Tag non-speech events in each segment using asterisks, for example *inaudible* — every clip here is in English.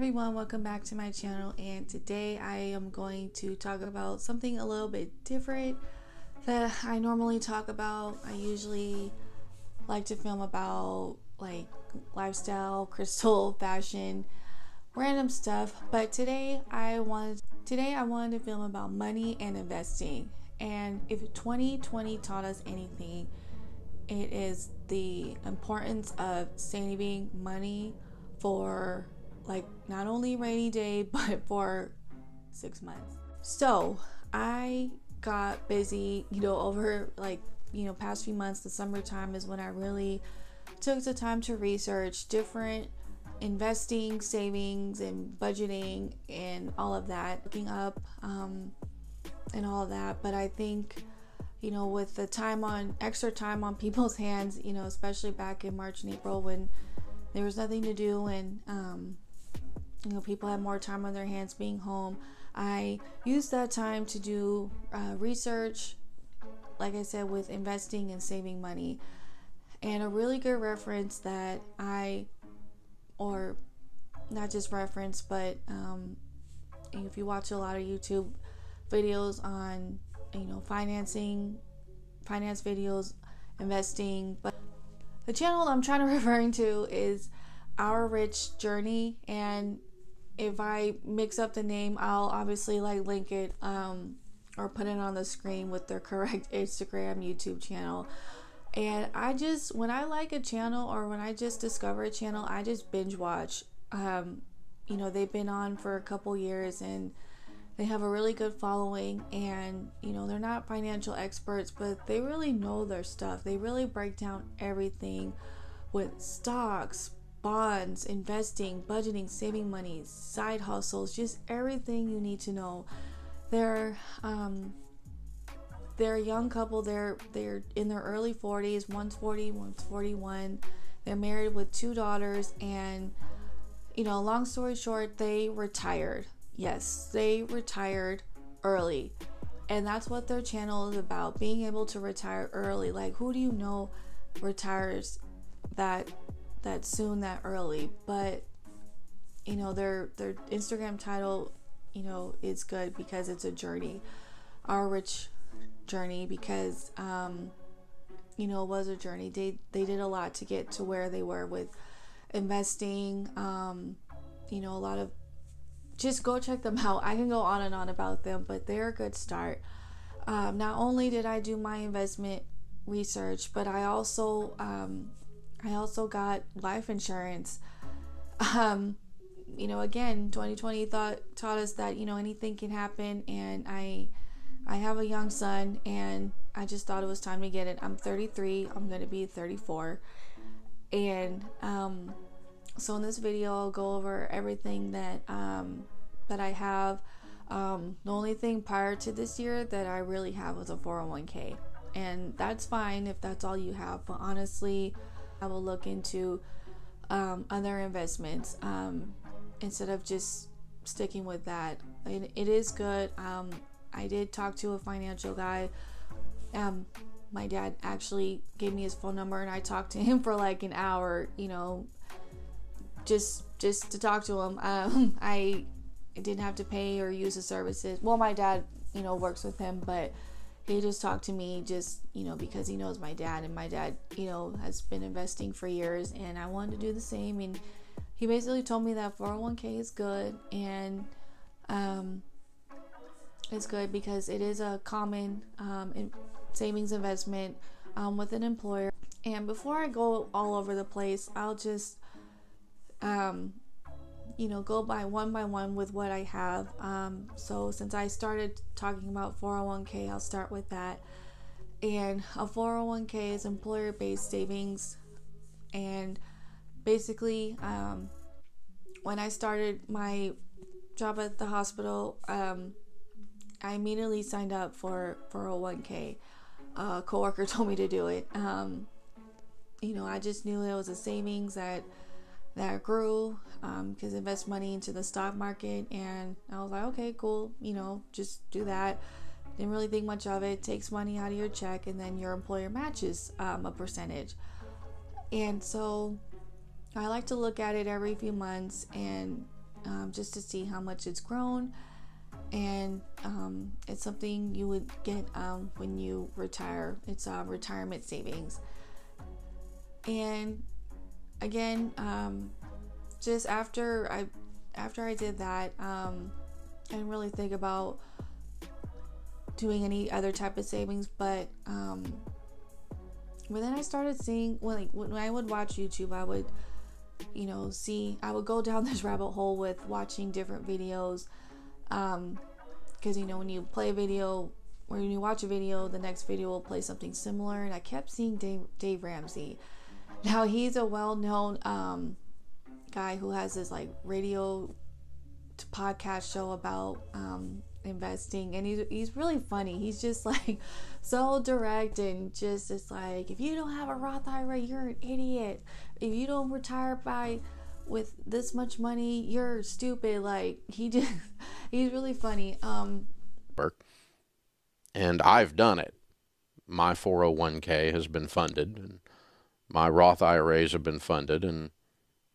everyone, welcome back to my channel and today I am going to talk about something a little bit different that I normally talk about. I usually like to film about like lifestyle, *laughs* crystal, fashion, random stuff, but today I wanted today I wanted to film about money and investing. And if 2020 taught us anything, it is the importance of saving money for like not only rainy day *laughs* but for six months. So i got busy you know over like you know past few months. The summertime is when i really took the time to research different investing savings and budgeting and all of that looking up um, and all of that. But i think you know with the time on extra time on *laughs* people's hands you know especially back in march and april when there was nothing to do and um, you know people had more time on their hands being home. I used that time to do uh, research like i said with investing and saving money. And a really good reference that i or not just reference but um, if you watch a lot of youtube videos on you know financing finance videos investing but the channel i'm trying *laughs* to referring to is our rich journey and if I mix up the name, I'll obviously like link it um, or put it on the screen with their correct *laughs* Instagram, YouTube channel. And I just, when I like a channel or when I just discover a channel, I just binge watch. Um, you know, they've been on for a couple years and they have a really good following. And, you know, they're not financial experts, but they really know their stuff. They really break down everything with stocks, bonds, investing, budgeting, saving money, side hustles, just everything you need to know. They're um, they're a young couple. They're they're in their early 40s. One's 40, one's 41. They're married with two daughters, and you know, long story short, they retired. Yes, they retired early. And that's what their channel is about being able to retire early. Like, who do you know retires that that soon that early. But you know their their instagram title you know is good because it's a journey our rich journey because um you know it was a journey. They they did a lot to get to where they were with investing um you know a lot of just go check them out. I can go on and on about them but they're a good start. Um, not only did i do my investment research but i also um, I also got life insurance. Um, you know, again, 2020 thought taught us that you know anything can happen, and I, I have a young son, and I just thought it was time to get it. I'm 33. I'm gonna be 34, and um, so in this video, I'll go over everything that um, that I have. Um, the only thing prior to this year that I really have was a 401k, and that's fine if that's all you have. But honestly, I will look into um, other investments um, instead of just sticking with that. it, it is good. Um, I did talk to a financial guy. Um, my dad actually gave me his phone number, and I talked to him for like an hour. You know, just just to talk to him. Um, *laughs* I didn't have to pay or use the services. Well, my dad, you know, works with him, but he just talked to me just you know because he knows my dad and my dad you know has been investing for years and i wanted to do the same and he basically told me that 401k is good and um, it's good because it is a common um, in savings investment um, with an employer. And before i go all over the place i'll just um, you know, go by one by one with what I have. Um, so since I started talking about 401k, I'll start with that. And a 401k is employer based savings. And basically, um, when I started my job at the hospital, um, I immediately signed up for 401k. A coworker *laughs* told me to do it. Um, you know, I just knew it was a savings that that grew because um, invest money into the stock market and i was like okay cool you know just do that didn't really think much of it takes money out of your check and then your employer matches um, a percentage and so i like to look at it every few months and um, just to see how much it's grown. And um, it's something you would get um, when you retire. It's uh, retirement savings. And again, um, just after I after I did that, um, I didn't really think about doing any other type of savings, but um, but then I started seeing when like when I would watch YouTube, I would you know see I would go *laughs* down this rabbit hole with watching different videos, um, because you know when you play a video or when you watch a video, the next video will play something similar, and I kept seeing Dave Dave Ramsey. Now he's a well-known um, guy who has this like radio podcast show about um, investing and he's, he's really funny. He's just *laughs* like so direct and just it's like if you don't have a roth ira you're an idiot. If you don't retire by with this much money you're stupid. Like he *laughs* just he's really funny. Um and i've done it. My 401k has been funded and my roth iras have been funded and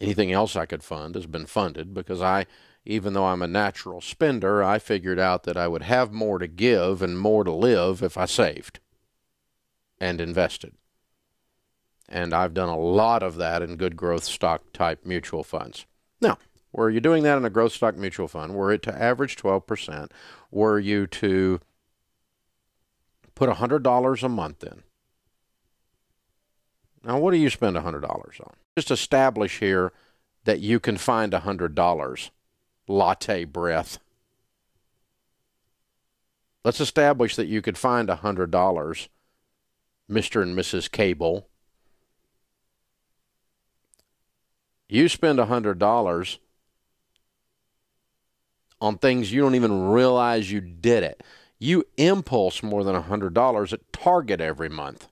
anything else i could fund has been funded because i even though I'm a natural spender, I figured out that I would have more to give and more to live if I saved and invested. And I've done a lot of that in good growth stock type mutual funds. Now, were you doing that in a growth stock mutual fund, were it to average 12%, were you to put $100 a month in? Now, what do you spend $100 on? Just establish here that you can find $100 latte breath. Let's establish that you could find a $100, Mr. and Mrs. Cable. You spend a $100 on things you don't even realize you did it. You impulse more than a $100 at Target every month.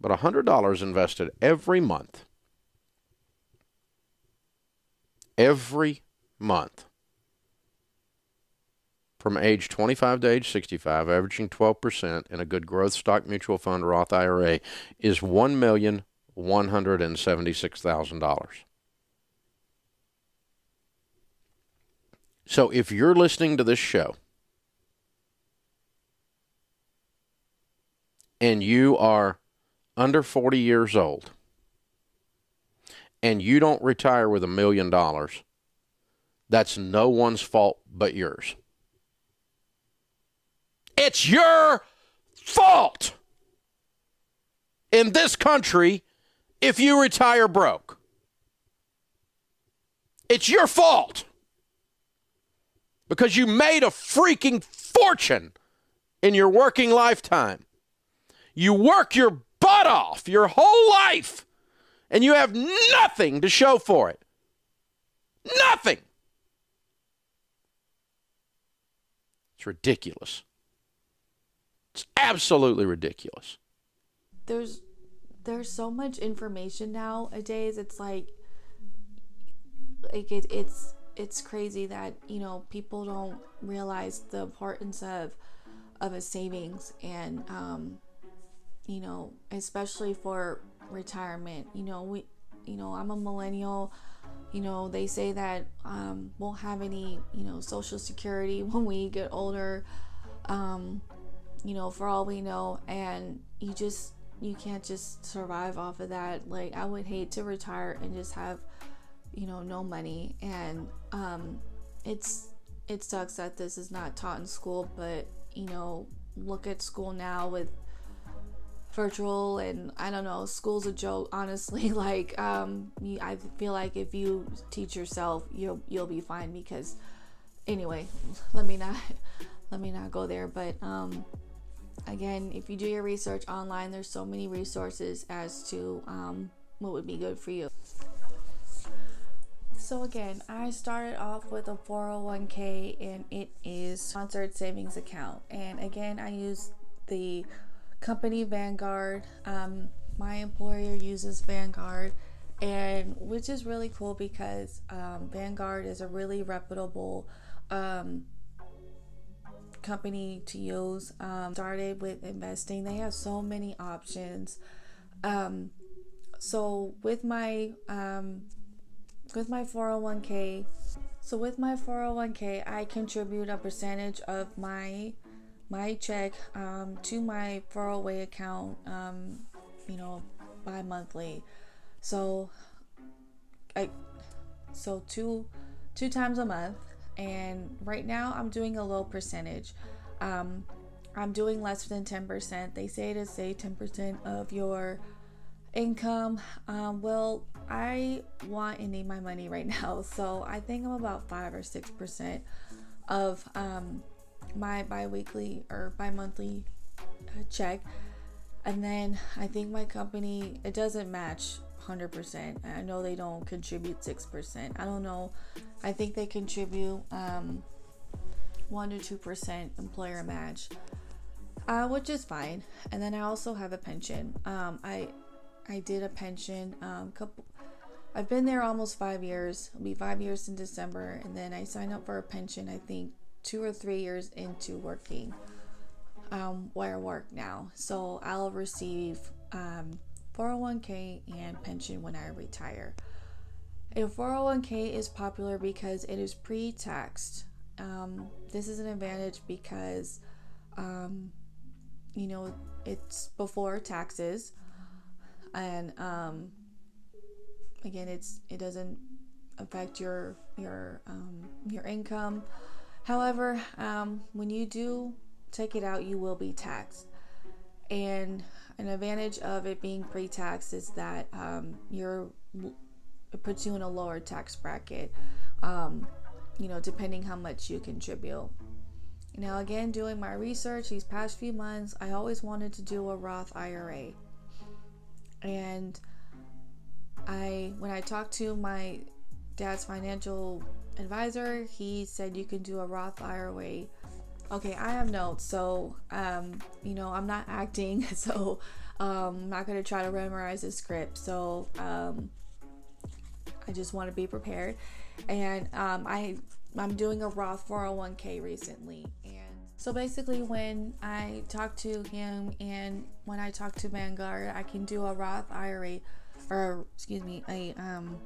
But a $100 invested every month every month from age 25 to age 65, averaging 12% in a good growth stock mutual fund Roth IRA is $1,176,000. So if you're listening to this show and you are under 40 years old, and you don't retire with a million dollars, that's no one's fault but yours. It's your fault in this country if you retire broke. It's your fault because you made a freaking fortune in your working lifetime. You work your butt off your whole life and you have nothing to show for it. Nothing. It's ridiculous. It's absolutely ridiculous. There's there's so much information nowadays. It's like like it, it's it's crazy that you know people don't realize the importance of of a savings and um you know especially for retirement. You know, we, you know, I'm a millennial. You know, they say that um, won't have any, you know, social security *laughs* when we get older. Um, you know, for all we know, and you just you can't just survive off of that. Like I would hate to retire and just have, you know, no money. And um, it's it sucks that this is not taught in school, but you know, look at school now with virtual and I don't know, school's a joke, honestly. *laughs* Like, um, I feel like if you teach yourself, you'll you'll be fine because anyway, *laughs* let me not *laughs* let me not go there. But um again, if you do your research online, there's so many resources as to um what would be good for you. So again, I started off with a 401k and it is sponsored savings account. And again, I use the company Vanguard. Um, my employer uses Vanguard, and which is really cool because um, Vanguard is a really reputable um, company to use. Um, started with investing, they have so many options. Um, so with my um, with my 401k, so with my 401k, I contribute a percentage of my my check um, to my 401 account, um, you know, bi-monthly. So I so two two times a month and right now I'm doing a low percentage. Um, I'm doing less than 10%. They say to say 10% of your income. Um, well, I want and need my money right *laughs* now, so I think I'm about five or six percent of um, my bi-weekly or bi-monthly uh, check, and then I think my company it doesn't match 100%. I know they don't contribute 6%. I don't know. I think they contribute um, 1 to 2% employer match, uh, which is fine. And then I also have a pension. Um, I I did a pension um, couple I've been there almost five years. It'll be five years in December, and then I signed up for a pension. I think two or three years into working um, where I work now. So I'll receive um, 401k and pension when I retire. A 401k is popular because it is pre taxed. Um, this is an advantage because, um, you know, it's before taxes. And um, again, it's it doesn't affect your your um, your income. However, um, when you do take it out, you will be taxed. And an advantage of it being pre-tax is that um, you're it puts you in a lower tax bracket. Um, you know, depending how much you contribute. Now, again, doing my research these past few months, I always wanted to do a Roth IRA, and I when I talked to my dad's financial advisor, he said you can do a Roth IRA Okay, I have notes, so um, you know I'm not acting, *laughs* so um, I'm not gonna try to memorize the script. So um, I just want to be prepared, and um, I I'm doing a Roth 401k recently, and so basically when I talk to him and when I talk to Vanguard, I can do a Roth IRA, or excuse me, a um,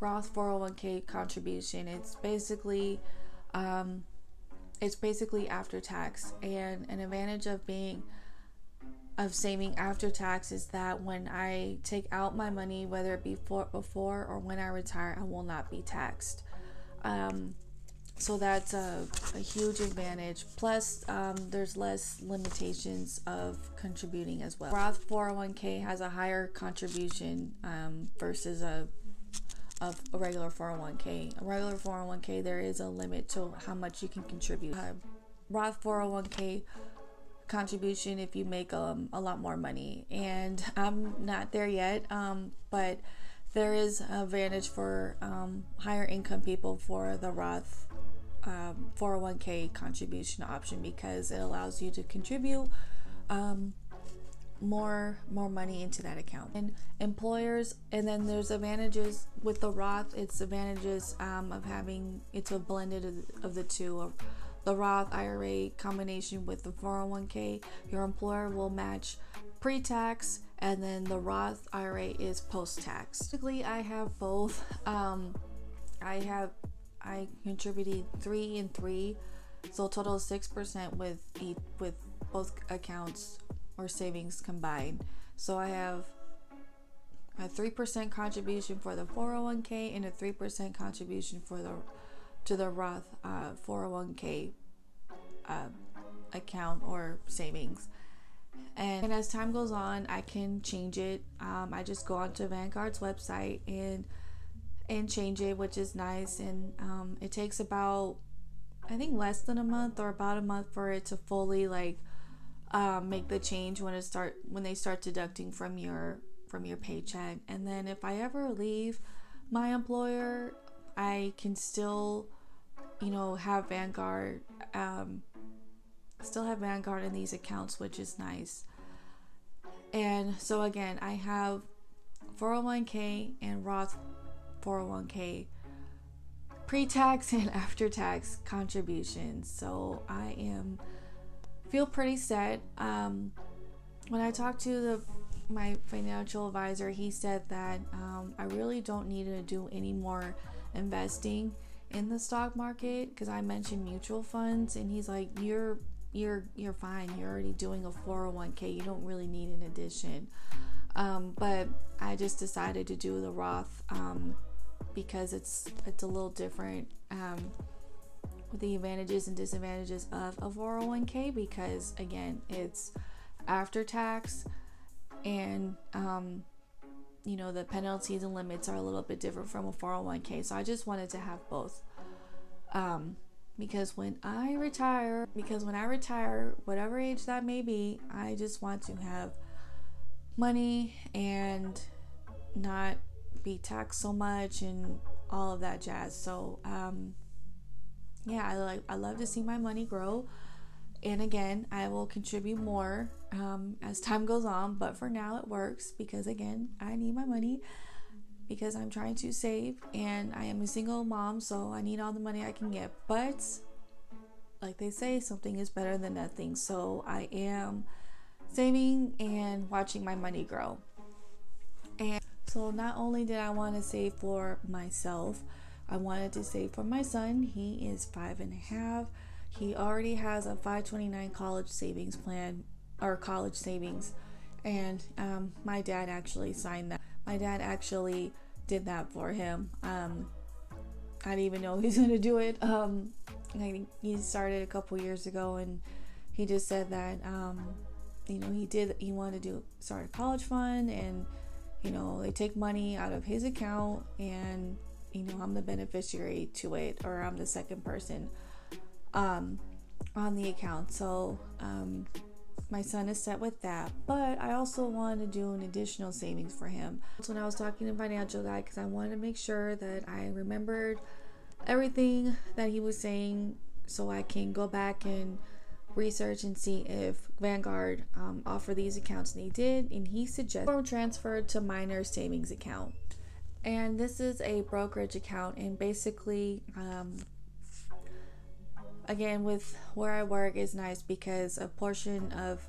Roth 401k contribution. It's basically um, it's basically after tax and an advantage of being of saving after tax is that when I take out my money, whether it be for, before or when I retire, I will not be taxed. Um, so that's a, a, huge advantage. Plus, um, there's less limitations of contributing as well. Roth 401k has a higher contribution um, versus a of a regular 401k. A regular 401k, there is a limit to how much you can contribute. Uh, Roth 401k contribution if you make um, a lot more money, and I'm not there yet, um, but there is an advantage for um, higher income people for the Roth 401k um, contribution option because it allows you to contribute um, more more money into that account. And employers and then there's advantages with the roth it's advantages um, of having it's a blended of, of the two. Of the roth ira combination with the 401k your employer will match pre-tax and then the roth ira is post-tax. Typically i have both. Um, i have i contributed three and three so total six percent with each with both accounts or savings combined. So I have a 3% contribution for the 401k and a 3% contribution for the to the Roth uh, 401k uh, account or savings. And, and, as time goes on, I can change it. Um, I just go onto Vanguard's website and and change it, which is nice. And um, it takes about I think less than a month or about a month for it to fully like um, make the change when it start when they start deducting from your from your paycheck. And then if I ever leave my employer, I can still, you know, have Vanguard, um, still have Vanguard in these accounts, which is nice. And so again, I have 401k and Roth 401k pre-tax *laughs* and after-tax contributions. So I am feel pretty set. Um, when I talked to the my financial advisor, he said that um, I really don't need to do any more investing in the stock market because I mentioned mutual funds, and he's like, "You're you're you're fine. You're already doing a 401k. You don't really need an addition." Um, but I just decided to do the Roth um, because it's it's a little different um, the advantages and disadvantages of a 401k because again it's after tax and um, you know the penalties and limits are a little bit different from a 401k so i just wanted to have both. Um, because when i retire because when i retire whatever age that may be i just want to have money and not be taxed so much and all of that jazz. So um, yeah i like i love to see my money grow. And again i will contribute more um, as time goes on but for now it works because again i need my money because i'm trying to save and i am a single mom so i need all the money i can get. But like they say something is better than nothing. So i am saving and watching my money grow. And so not only did i want to save for myself i wanted to save for my son he is five and a half he already has a 529 college savings plan or college savings, and um, my dad actually signed that. My dad actually did that for him. Um, I didn't even know *laughs* he was gonna do it. Um, he started a couple years ago, and he just said that um, you know he did he wanted to do start a college fund, and you know they take money out of his account, and you know I'm the beneficiary to it, or I'm the second person um, on the account. So um, my son is set with that. But I also want to do an additional savings for him. That's when I was talking to financial guy because I wanted to make sure that I remembered everything that he was saying so I can go back and research and see if Vanguard um, offer these accounts and they did and he suggested transfer to minor savings account and this is a brokerage account and basically um, again with where I work is nice because a portion of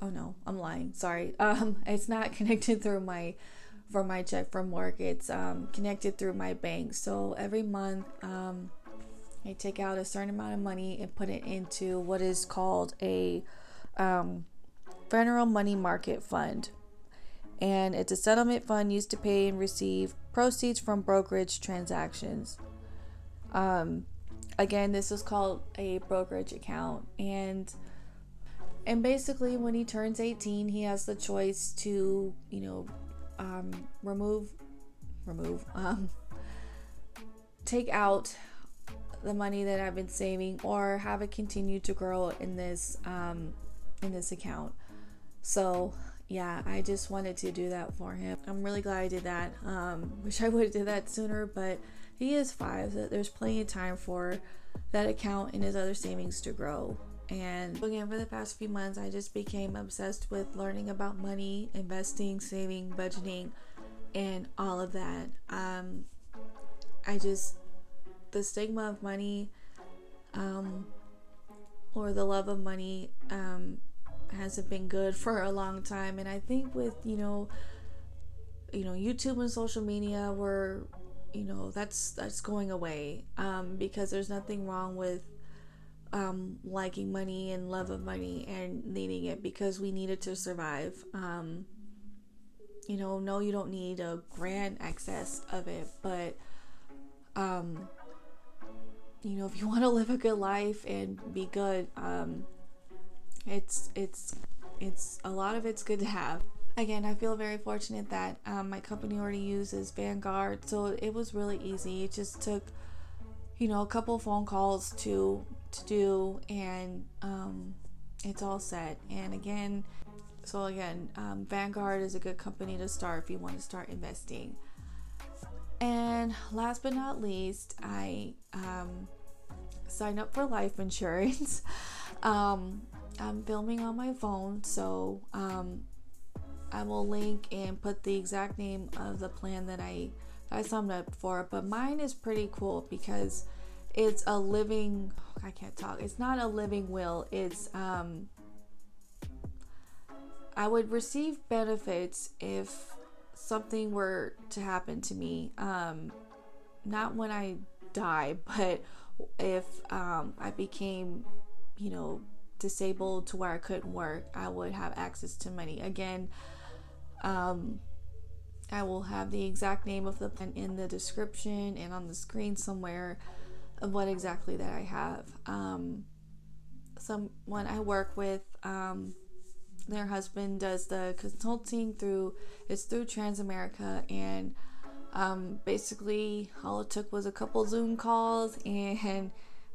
oh no, I'm lying. Sorry. *laughs* Um it's not *laughs* connected through my for my check from work. It's um connected through my bank. So every month um I take out a certain amount of money and put it into what is called a um, federal money market fund. And it's a settlement fund used to pay and receive proceeds from brokerage transactions. Um, again this is called a brokerage account and and basically when he turns 18 he has the choice to you know um, remove remove *laughs* um, take out the money that I've been saving or have it continue to grow in this um, in this account so yeah I just wanted to do that for him I'm really glad I did that um, *laughs* wish I would have did that sooner but he is five, so there's plenty of time for that account and his other savings to grow. And again, for the past few months, I just became obsessed with learning about money, investing, saving, budgeting, and all of that. Um, I just, the stigma of money um, or the love of money um, hasn't been good for a long time. And I think with, you know, you know, YouTube and social media, we're you know that's that's going away um, because there's nothing wrong with um, liking money and love of money and needing it because we need it to survive. Um, you know, no, you don't need a grand excess of it, but um, you know, if you *laughs* want to live a good life and be good, um, it's it's it's a lot of it's good to have again, I feel very fortunate that um, my company already uses Vanguard, so it was really easy. It just took, you know, a couple phone calls to to do, and um, it's all set. And again, so again, um, Vanguard is a good company to start if you want to start investing. And last but not least, I um, signed up for life insurance. *laughs* um, I'm filming on my phone, so um, I will link and put the exact name of the plan that I I signed up for. But mine is pretty cool because it's a living I can't talk. It's not a living will. It's um I would receive benefits if something were to happen to me. Um, not when I die, *laughs* but if um, I became, you know, disabled to where I couldn't work, I would have access to money. Again, um, I will have the exact name of the plan in the description and on the screen somewhere of what exactly that I have. Um, someone I work with, um, their husband does the consulting through it's through Transamerica and um, basically all it took was a couple Zoom calls and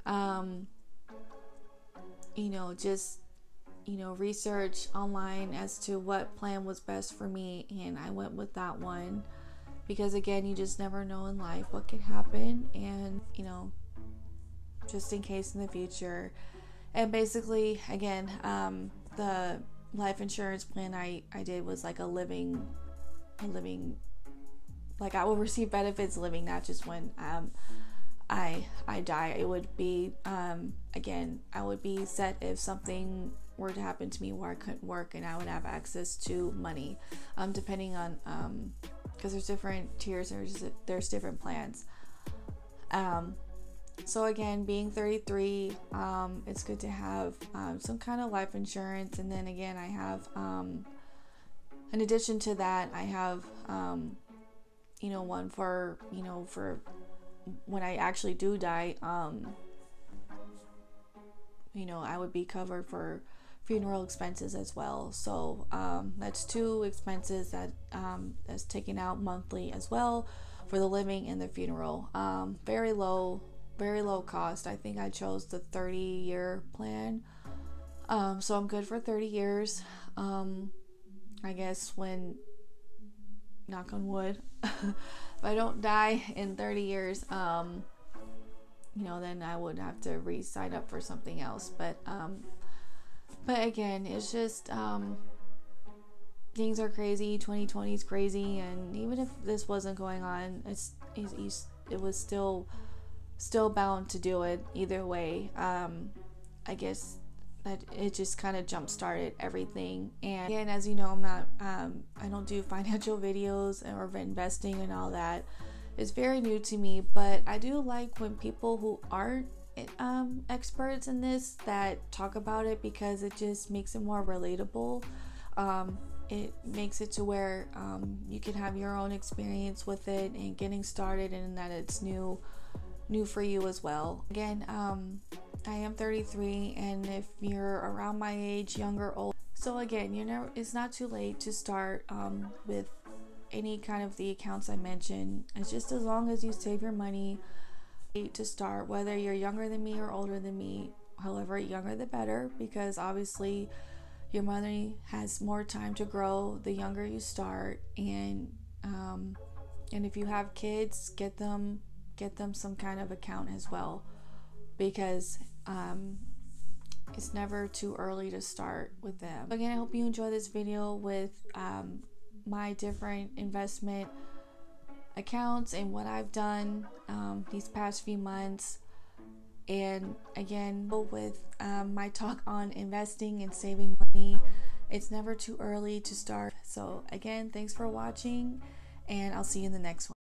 um, you know just you know research online as to what plan was best for me and I went with that one. Because again you just never know in life what could happen and you know just in case in the future. And basically again um, the life insurance plan I, I did was like a living a living like I will *laughs* receive benefits living not just when um I I die it would be um again I would be set if something were to happen to me where I couldn't work and I would have access to money. Um depending on um because there's different tiers there's there's different plans. Um so again being 33 um, it's good to have um, some kind of life insurance. And then again i have um, in addition to that i have um, you know one for you know for when i actually do die um, you know i would be covered for funeral expenses as well so um, that's two expenses that that's taken out monthly as well for the living and the funeral very low very low cost. I think I chose the 30 year plan. Um, so I'm good for 30 years. Um, I guess when, knock on wood, *laughs* if I don't die in 30 years, um, you know, then I would have to re sign up for something else. But, um, but again, it's just, um, things are crazy. 2020 is crazy. And even if this wasn't going on, it's, it's it was still still bound to do it either way. Um, I guess it just kind of jump started everything. And again, as you know, I'm not, um, I don't do *laughs* financial videos or investing and all that. It's very new to me, but I do like when people who aren't um, experts in this that talk about it because it just makes it more relatable. Um, it makes it to where um, you can have your own experience with it and getting started and that it's new new for you as well. Again, um, I am 33, and if you're around my age, younger, old, so again, you know, it's not too late to start um, with any kind of the accounts I mentioned. It's just as long as you save your money to start, whether you're younger than me or older than me. However, younger the better, because obviously your money has more time to grow the younger you start, and um, and if you have kids, get them get them some kind of account as well because um, it's never too early to start with them. Again, I hope you enjoy this video with um, my different investment accounts and what I've done um, these past few months. And again, with um, my talk on investing and saving money, it's never too early to start. So, again, thanks for watching, and I'll see you in the next one.